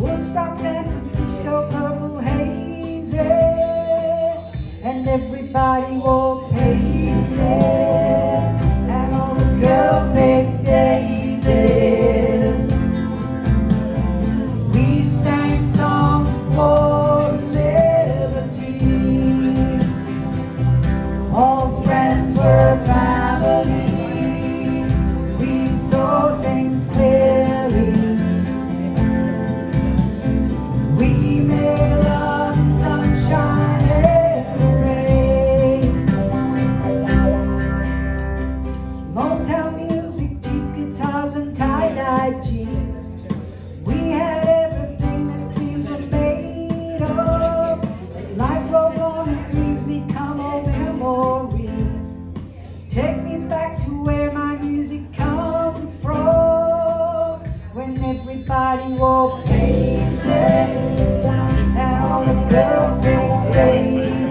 Woodstock, San Francisco, purple haze, and everybody walked Motown music, cheap guitars, and tie-dye jeans. We had everything that dreams were made of. Life rolls on and dreams become old memories. Take me back to where my music comes from. When everybody wore paisley, and all the girls wore paisley.